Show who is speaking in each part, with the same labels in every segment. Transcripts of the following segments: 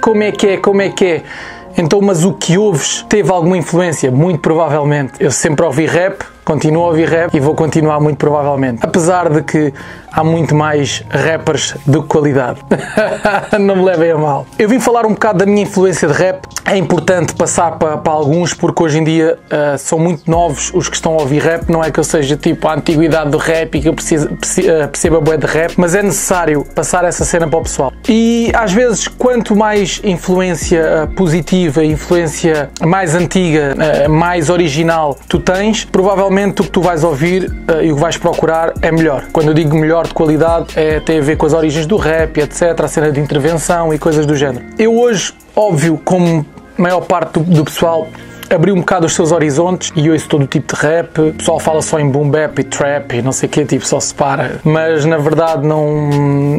Speaker 1: como é que é, como é que é? Então, mas o que ouves teve alguma influência? Muito provavelmente. Eu sempre ouvi rap, continuo a ouvir rap e vou continuar muito provavelmente. Apesar de que há muito mais rappers de qualidade. não me levem a mal. Eu vim falar um bocado da minha influência de rap. É importante passar para, para alguns porque hoje em dia uh, são muito novos os que estão a ouvir rap. Não é que eu seja tipo a antiguidade do rap e que eu preciso, uh, perceba bué de rap, mas é necessário passar essa cena para o pessoal. E às vezes, quanto mais influência uh, positiva, influência mais antiga, mais original tu tens, provavelmente o que tu vais ouvir e o que vais procurar é melhor. Quando eu digo melhor, de qualidade é, tem a ver com as origens do rap, etc., a cena de intervenção e coisas do género. Eu hoje, óbvio, como maior parte do, do pessoal abriu um bocado os seus horizontes e ouço todo o tipo de rap. O pessoal fala só em boom bap e trap e não sei o que, tipo, só se para. Mas na verdade não,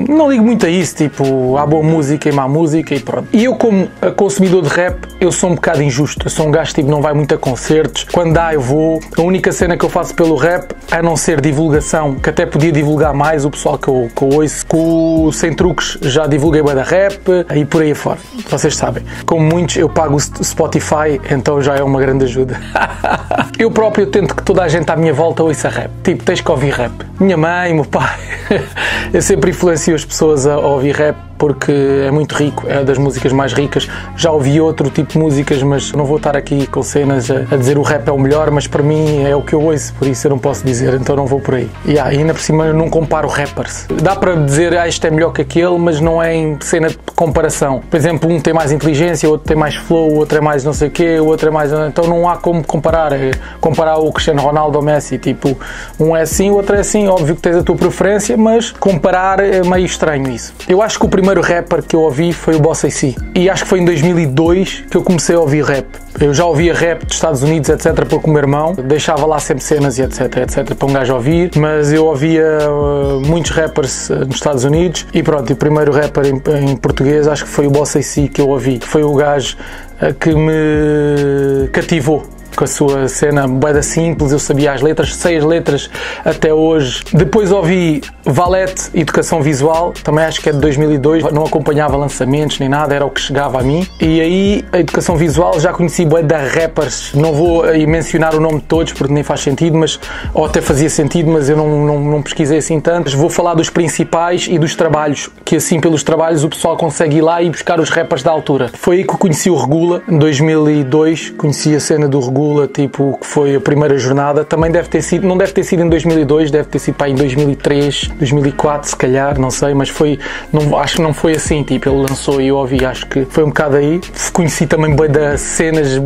Speaker 1: não ligo muito a isso, tipo, há boa música e má música e pronto. E eu, como consumidor de rap, eu sou um bocado injusto. Eu sou um gajo tipo, não vai muito a concertos. Quando dá, eu vou. A única cena que eu faço pelo rap, a não ser divulgação, que até podia divulgar mais o pessoal que eu, que eu ouço, com o Sem Truques já divulguei bem da rap e por aí fora. Vocês sabem. Como muitos, eu pago o Spotify, então já é uma grande ajuda. eu próprio tento que toda a gente à minha volta ouça rap. Tipo, tens que ouvir rap. Minha mãe, meu pai. eu sempre influencio as pessoas a ouvir rap porque é muito rico, é das músicas mais ricas. Já ouvi outro tipo de músicas, mas não vou estar aqui com cenas a, a dizer o rap é o melhor, mas para mim é o que eu ouço, por isso eu não posso dizer, então não vou por aí. E yeah, ainda por cima eu não comparo rappers. Dá para dizer, ah, este é melhor que aquele, mas não é em cena de comparação. Por exemplo, um tem mais inteligência, outro tem mais flow, outro é mais não sei o quê, outro é mais. Então não há como comparar. É comparar o Cristiano Ronaldo ou Messi. Tipo, um é assim, o outro é assim. Óbvio que tens a tua preferência, mas comparar é meio estranho isso. Eu acho que o primeiro rapper que eu ouvi foi o Bossa AC. E acho que foi em 2002 que eu comecei a ouvir rap. Eu já ouvia rap dos Estados Unidos, etc, porque o meu irmão deixava lá sempre cenas e etc, etc, para um gajo ouvir, mas eu ouvia uh, muitos rappers uh, nos Estados Unidos e pronto, o primeiro rapper em, em português acho que foi o Bossa AC que eu ouvi. Foi o gajo uh, que me cativou com a sua cena boeda simples, eu sabia as letras, sei as letras até hoje. Depois ouvi Valete Educação Visual, também acho que é de 2002, não acompanhava lançamentos nem nada, era o que chegava a mim. E aí, a Educação Visual, já conheci boeda rappers, não vou aí mencionar o nome de todos porque nem faz sentido, mas, ou até fazia sentido, mas eu não, não, não pesquisei assim tanto. Vou falar dos principais e dos trabalhos, que assim pelos trabalhos o pessoal consegue ir lá e buscar os rappers da altura. Foi aí que conheci o Regula, em 2002, conheci a cena do Regula Tipo, que foi a primeira jornada, também deve ter sido, não deve ter sido em 2002, deve ter sido em 2003, 2004, se calhar, não sei, mas foi, não, acho que não foi assim, tipo, ele lançou e eu ouvi, acho que foi um bocado aí. Conheci também bem das cenas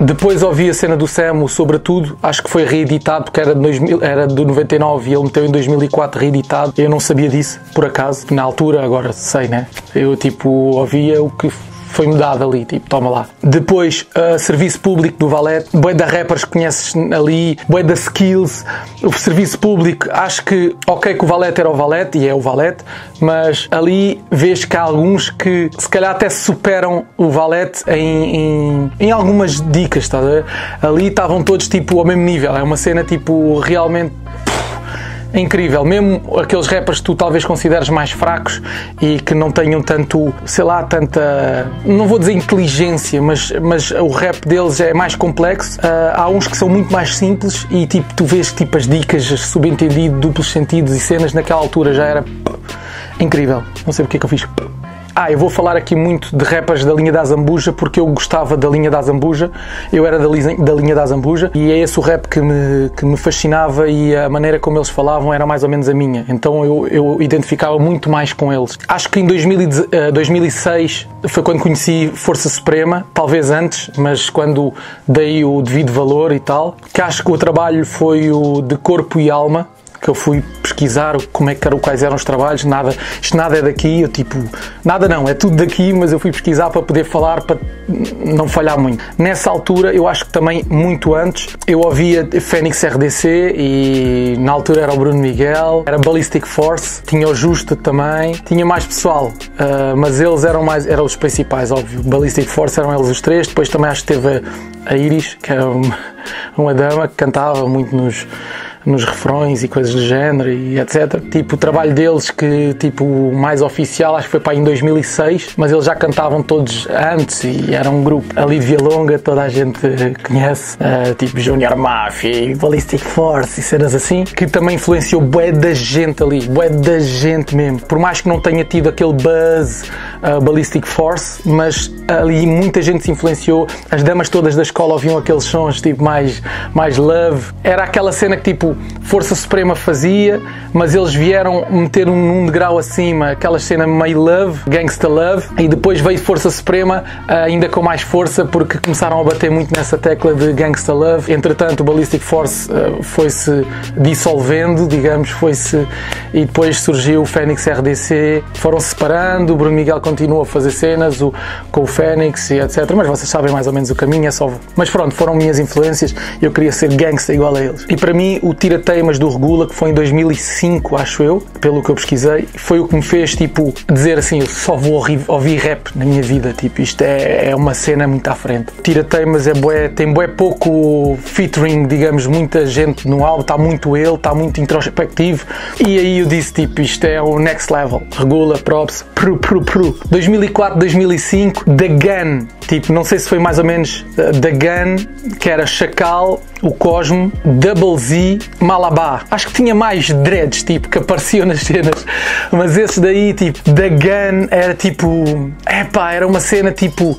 Speaker 1: depois ouvi a cena do Samu, sobretudo, acho que foi reeditado, porque era de, 2000, era de 99 e ele meteu em 2004 reeditado. Eu não sabia disso, por acaso, na altura, agora sei, né? Eu tipo ouvia o que foi mudado ali, tipo, toma lá. Depois, uh, serviço público do Valete, boi da rappers que conheces ali, boi da skills, o serviço público, acho que, ok, que o Valete era o Valete, e é o Valete, mas ali vês que há alguns que se calhar até superam o Valete em, em, em algumas dicas, estás a ver? Ali estavam todos tipo ao mesmo nível, é uma cena tipo realmente é incrível. Mesmo aqueles rappers que tu talvez consideres mais fracos e que não tenham tanto, sei lá, tanta. Não vou dizer inteligência, mas, mas o rap deles é mais complexo. Uh, há uns que são muito mais simples e tipo, tu vês tipo as dicas, subentendido, duplos sentidos e cenas naquela altura já era incrível. Não sei porque é que eu fiz. Ah, eu vou falar aqui muito de rappers da linha da Zambuja porque eu gostava da linha da Zambuja, eu era da, da linha da Zambuja e é esse o rap que me, que me fascinava e a maneira como eles falavam era mais ou menos a minha, então eu, eu identificava muito mais com eles. Acho que em 2000, 2006 eh, foi quando conheci Força Suprema, talvez antes, mas quando dei o devido valor e tal, que acho que o trabalho foi o de corpo e alma, que eu fui pesquisar como é que eram, quais eram os trabalhos, nada, isto nada é daqui, eu tipo, nada não, é tudo daqui, mas eu fui pesquisar para poder falar, para não falhar muito. Nessa altura, eu acho que também muito antes, eu ouvia Fênix RDC e na altura era o Bruno Miguel, era Ballistic Force, tinha o Justo também, tinha mais pessoal, uh, mas eles eram mais, eram os principais, óbvio. Ballistic Force eram eles os três, depois também acho que teve a, a Iris, que era uma, uma dama que cantava muito nos nos refrões e coisas do género e etc. Tipo, o trabalho deles que, tipo, mais oficial, acho que foi para aí em 2006, mas eles já cantavam todos antes e era um grupo ali de Via Longa, toda a gente conhece, uh, tipo Junior Mafia Ballistic Force e cenas assim, que também influenciou bué da gente ali, bué da gente mesmo. Por mais que não tenha tido aquele buzz uh, Ballistic Force, mas ali muita gente se influenciou, as damas todas da escola ouviam aqueles sons tipo mais, mais love, era aquela cena que tipo Força Suprema fazia, mas eles vieram meter um, um degrau acima, aquela cena meio love, gangsta love, e depois veio Força Suprema uh, ainda com mais força porque começaram a bater muito nessa tecla de gangsta love. Entretanto, o Ballistic Force uh, foi-se dissolvendo, digamos, foi-se e depois surgiu o Fênix RDC, foram se separando, o Bruno Miguel continuou a fazer cenas o, com o Fênix e etc. Mas vocês sabem mais ou menos o caminho, é só. Mas pronto, foram minhas influências, eu queria ser gangsta igual a eles. E para mim, o Tira Teimas do Regula, que foi em 2005, acho eu, pelo que eu pesquisei, foi o que me fez, tipo, dizer assim: eu só vou ouvir, rap na minha vida, tipo, isto é, é uma cena muito à frente. Tira Teimas é bué, tem bué pouco featuring, digamos, muita gente no álbum, está muito ele, está muito introspectivo, e aí eu disse, tipo, isto é o next level. Regula, props, pru, pru, pru. 2004, 2005, The Gun, tipo, não sei se foi mais ou menos uh, The Gun, que era Chacal, o Cosmo, Double Z, Malabá. Acho que tinha mais dreads, tipo, que apareciam nas cenas, mas esse daí, tipo, The Gun era tipo, epá, era uma cena tipo,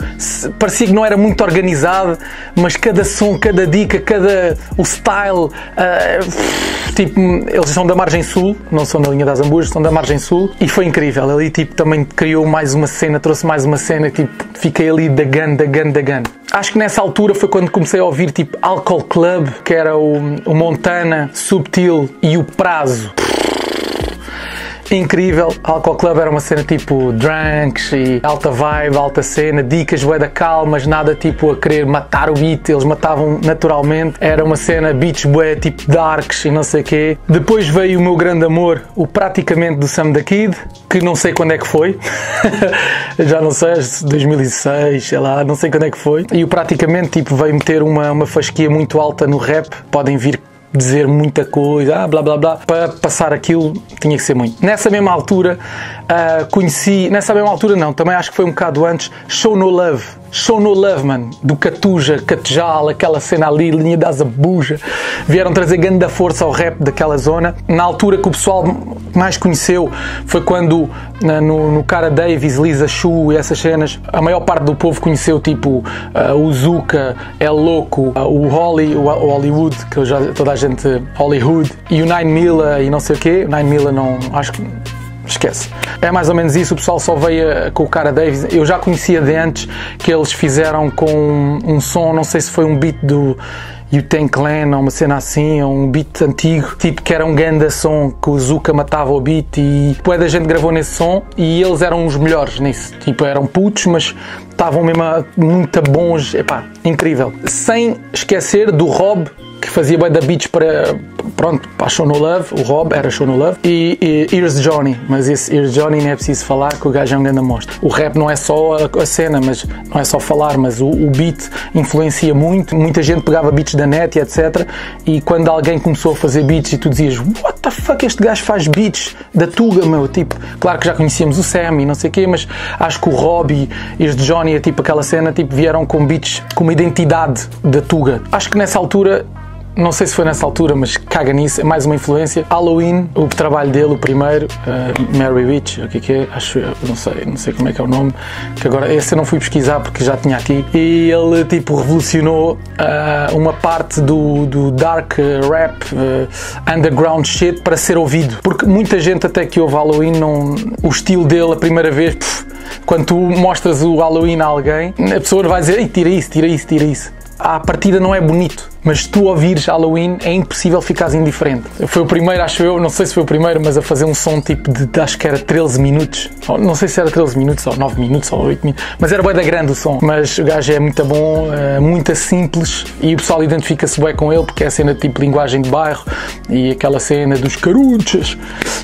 Speaker 1: parecia que não era muito organizado, mas cada som, cada dica, cada, o style, uh, tipo, eles são da margem sul, não são da linha das Hamburgas, são da margem sul, e foi incrível. Ali, tipo, também criou mais uma cena, trouxe mais uma cena, tipo, fiquei ali da gun, da gun, da gun. Acho que nessa altura foi quando comecei a ouvir tipo Alcohol Club, que era o, o Montana, Subtil e o Prazo incrível. Alcohol Club era uma cena tipo drunks e alta vibe, alta cena, dicas bué da calmas, nada tipo a querer matar o beat, eles matavam naturalmente. Era uma cena beats bué tipo darks e não sei quê. Depois veio o meu grande amor, o praticamente do Sam da Kid, que não sei quando é que foi. Já não sei, 2006, sei lá, não sei quando é que foi. E o praticamente tipo veio meter uma, uma fasquia muito alta no rap. Podem vir dizer muita coisa, ah, blá blá blá, para passar aquilo tinha que ser muito. Nessa mesma altura uh, conheci, nessa mesma altura não, também acho que foi um bocado antes, Show No Love. Show No Love, man, do Catuja, Catejal, aquela cena ali, linha da Zabuja, vieram trazer grande força ao rap daquela zona. Na altura que o pessoal mais conheceu foi quando no, no cara Davis, Lisa Chu e essas cenas, a maior parte do povo conheceu tipo uh, o Zuka, El Loco, uh, o Holly, o, o, Hollywood, que já toda a gente Hollywood, e o Nine Mila e não sei o quê. Nine Mila não, acho que esquece. É mais ou menos isso, o pessoal só veio com o cara Davis. Eu já conhecia de antes que eles fizeram com um, um som, não sei se foi um beat do You Tank Clan ou uma cena assim, ou um beat antigo, tipo que era um ganda som que o Zuka matava o beat e depois da gente gravou nesse som e eles eram os melhores nisso. Tipo, eram putos, mas estavam mesmo muito bons, epá, incrível. Sem esquecer do Rob que fazia bem da beats para, pronto, para Show No Love, o Rob era Show No Love, e, e Ears Johnny, mas esse Ears Johnny nem é preciso falar que o gajo é um grande monstro. O rap não é só a, a, cena, mas não é só falar, mas o, o, beat influencia muito, muita gente pegava beats da net e etc. E quando alguém começou a fazer beats e tu dizias, what the fuck, este gajo faz beats da Tuga, meu, tipo, claro que já conhecíamos o Sam e não sei o quê, mas acho que o Rob e Ears Johnny, é tipo aquela cena, tipo, vieram com beats com uma identidade da Tuga. Acho que nessa altura não sei se foi nessa altura, mas caga nisso, é mais uma influência. Halloween, o trabalho dele, o primeiro, uh, Mary Witch, o que é que é? Acho eu, não sei, não sei como é que é o nome, que agora esse eu não fui pesquisar porque já tinha aqui. E ele tipo revolucionou uh, uma parte do, do dark rap, uh, underground shit para ser ouvido. Porque muita gente até que ouve Halloween, não, o estilo dele a primeira vez, pff, quando tu mostras o Halloween a alguém, a pessoa vai dizer, Ei, tira isso, tira isso, tira isso. A partida não é bonito mas se tu ouvires Halloween é impossível ficares indiferente. Foi o primeiro, acho eu, não sei se foi o primeiro, mas a fazer um som tipo de, acho que era 13 minutos, não sei se era 13 minutos ou 9 minutos ou 8 minutos, mas era bem da grande o som. Mas o gajo é muito bom, é muito simples e o pessoal identifica-se bem com ele porque é a cena tipo linguagem de bairro e aquela cena dos caruchas.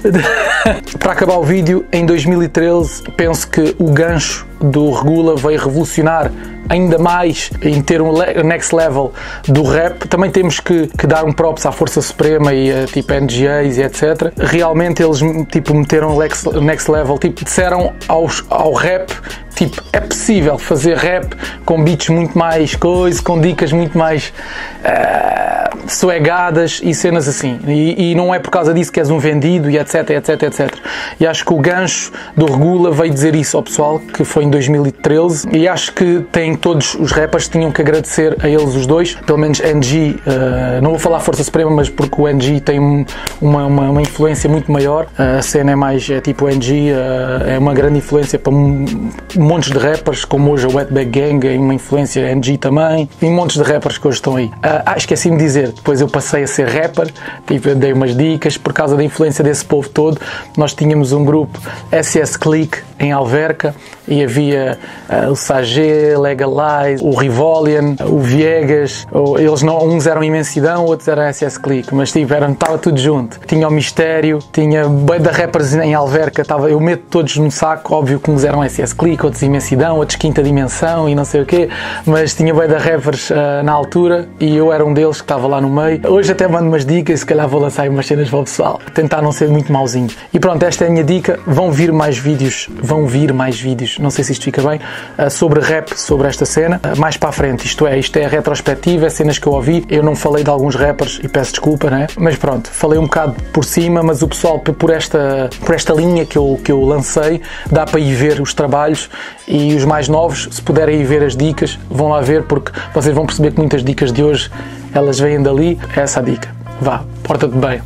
Speaker 1: Para acabar o vídeo, em 2013, penso que o gancho do Regula veio revolucionar ainda mais em ter um next level do rap, também temos que, que dar um props à Força Suprema e a tipo NGAs e etc. Realmente eles tipo meteram next level, tipo disseram aos, ao rap tipo, é possível fazer rap com beats muito mais coisas, com dicas muito mais uh, suegadas e cenas assim. E, e, não é por causa disso que és um vendido e etc, etc, etc. E acho que o gancho do Regula veio dizer isso ao pessoal, que foi em 2013, e acho que tem todos os rappers tinham que agradecer a eles os dois, pelo menos NG, uh, eh, não vou falar Força Suprema, mas porque o NG tem uma, uma, uma influência muito maior, uh, a cena é mais, é tipo NG, uh, é uma grande influência para montes de rappers, como hoje a Wetback Gang, é uma influência NG também, e montes de rappers que hoje estão aí. Ah, esqueci-me de dizer, depois eu passei a ser rapper, tipo, dei umas dicas, por causa da influência desse povo todo, nós tínhamos um grupo SS Click em Alverca e havia o Sagé, Legalize, o Rivolian, o Viegas, eles não, uns eram Imensidão, outros eram SS Click, mas tipo, eram, estava tudo junto. Tinha o Mistério, tinha bem da rappers em Alverca, estava, eu meto todos num saco, óbvio que uns eram SS Click, outros Imensidão, outros Quinta Dimensão e não sei o quê, mas tinha bem da rappers uh, na altura e eu era um deles que estava lá no meio. Hoje até mando umas dicas, se calhar vou lançar umas cenas para o pessoal, tentar não ser muito mauzinho. E pronto, esta é a minha dica, vão vir mais vídeos, vão vir mais vídeos, não sei se isto fica bem, uh, sobre rap, sobre esta cena, uh, mais para a frente, isto é, isto é retrospectiva, é cenas que eu ouvi, eu não falei de alguns rappers e peço desculpa, né? Mas pronto, falei um bocado por cima, mas o pessoal por esta, por esta linha que eu, que eu lancei, dá para ir ver os trabalhos e os mais novos, se puderem ir ver as dicas, vão lá ver porque vocês vão perceber que muitas dicas de hoje elas vêm dali. É essa a dica. Vá, porta-te bem.